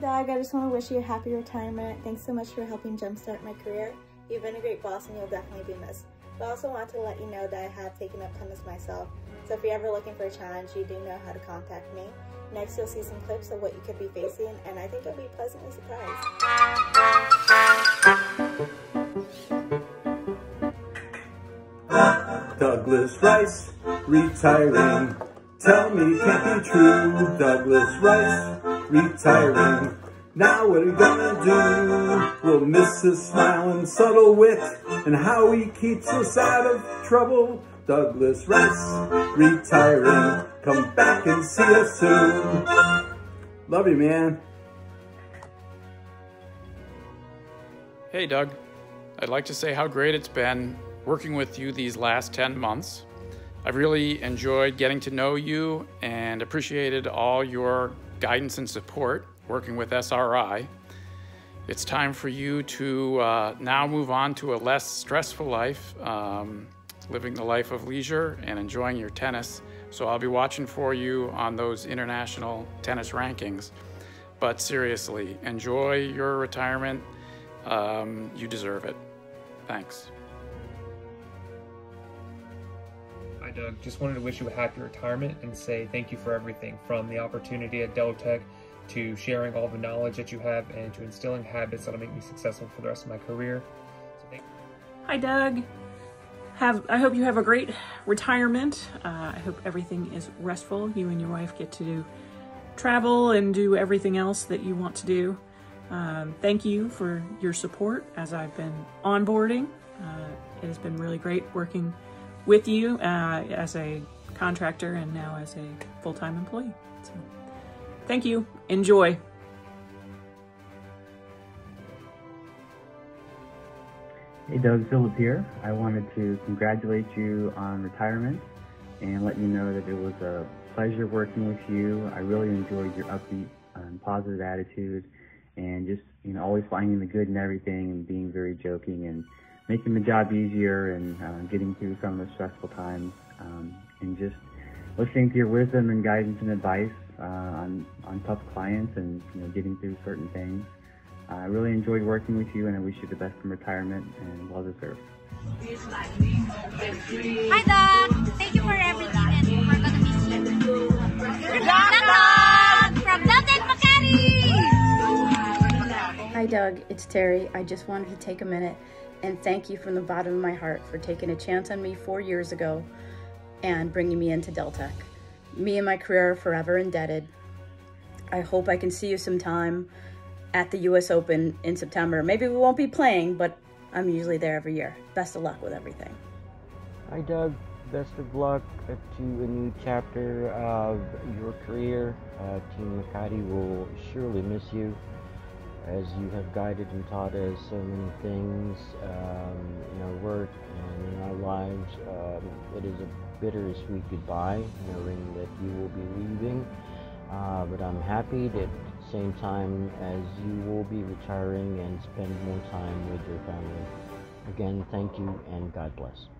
Doug. I just want to wish you a happy retirement. Thanks so much for helping jumpstart my career. You've been a great boss and you'll definitely be missed. But I also want to let you know that I have taken up tennis myself. So if you're ever looking for a challenge, you do know how to contact me. Next, you'll see some clips of what you could be facing, and I think you'll be pleasantly surprised. Douglas Rice, retiring. Tell me, can't be true. Douglas Rice, retiring. Now what are we gonna do? We'll miss his smile and subtle wit and how he keeps us out of trouble. Douglas Rice, retiring. Come back and see us soon. Love you, man. Hey, Doug. I'd like to say how great it's been working with you these last 10 months. I've really enjoyed getting to know you and appreciated all your guidance and support working with SRI. It's time for you to uh, now move on to a less stressful life, um, living the life of leisure and enjoying your tennis. So I'll be watching for you on those international tennis rankings. But seriously, enjoy your retirement. Um, you deserve it. Thanks. Hi, Doug. Just wanted to wish you a happy retirement and say thank you for everything from the opportunity at Deltec to sharing all the knowledge that you have and to instilling habits that'll make me successful for the rest of my career. So Hi, Doug. Have I hope you have a great retirement. Uh, I hope everything is restful. You and your wife get to do, travel and do everything else that you want to do. Um, thank you for your support as I've been onboarding. Uh, it has been really great working with you uh, as a contractor and now as a full-time employee. So, thank you. Enjoy. Hey Doug, Philip here. I wanted to congratulate you on retirement and let you know that it was a pleasure working with you. I really enjoyed your upbeat and positive attitude and just, you know, always finding the good in everything and being very joking and making the job easier and uh, getting through some of the stressful times um, and just listening to your wisdom and guidance and advice uh, on, on tough clients and, you know, getting through certain things. Uh, I really enjoyed working with you and I wish you the best in retirement and well deserved. Hi, Doug. Thank you for everything Doug. It's Terri. I just wanted to take a minute and thank you from the bottom of my heart for taking a chance on me four years ago and bringing me into Deltec. Me and my career are forever indebted. I hope I can see you sometime at the US Open in September. Maybe we won't be playing, but I'm usually there every year. Best of luck with everything. Hi, Doug. Best of luck to a new chapter of your career. Uh, Team Makati will surely miss you as you have guided and taught us so many things um, in our work and in our lives. Um, it is a bittersweet goodbye, knowing that you will be leaving. Uh, but I'm happy that at the same time as you will be retiring and spend more time with your family. Again, thank you and God bless.